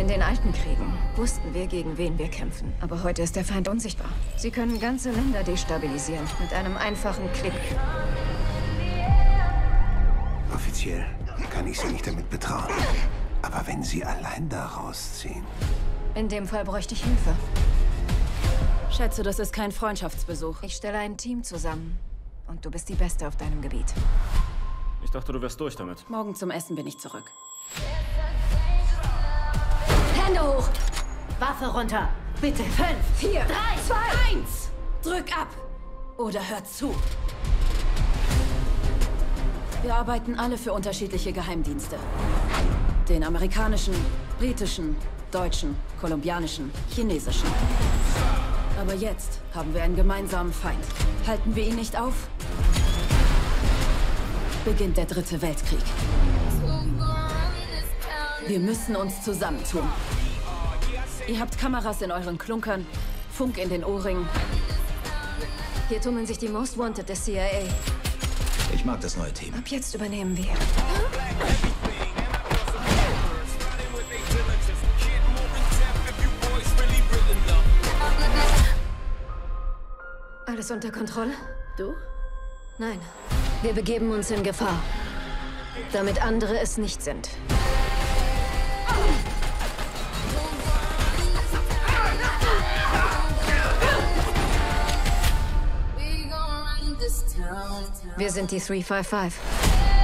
In den alten Kriegen wussten wir, gegen wen wir kämpfen. Aber heute ist der Feind unsichtbar. Sie können ganze Länder destabilisieren mit einem einfachen Klick. Offiziell kann ich Sie nicht damit betrauen. Aber wenn Sie allein da rausziehen... In dem Fall bräuchte ich Hilfe. Schätze, das ist kein Freundschaftsbesuch. Ich stelle ein Team zusammen. Und du bist die Beste auf deinem Gebiet. Ich dachte, du wärst durch damit. Morgen zum Essen bin ich zurück. Waffe runter! Bitte! Fünf, vier, drei, zwei, eins! Drück ab! Oder hört zu! Wir arbeiten alle für unterschiedliche Geheimdienste. Den amerikanischen, britischen, deutschen, kolumbianischen, chinesischen. Aber jetzt haben wir einen gemeinsamen Feind. Halten wir ihn nicht auf, beginnt der dritte Weltkrieg. Wir müssen uns zusammentun. Ihr habt Kameras in euren Klunkern, Funk in den Ohrringen. Hier tummeln sich die Most Wanted des CIA. Ich mag das neue Team. Ab jetzt übernehmen wir. Alles unter Kontrolle? Du? Nein. Wir begeben uns in Gefahr. Damit andere es nicht sind. Wir sind die 355.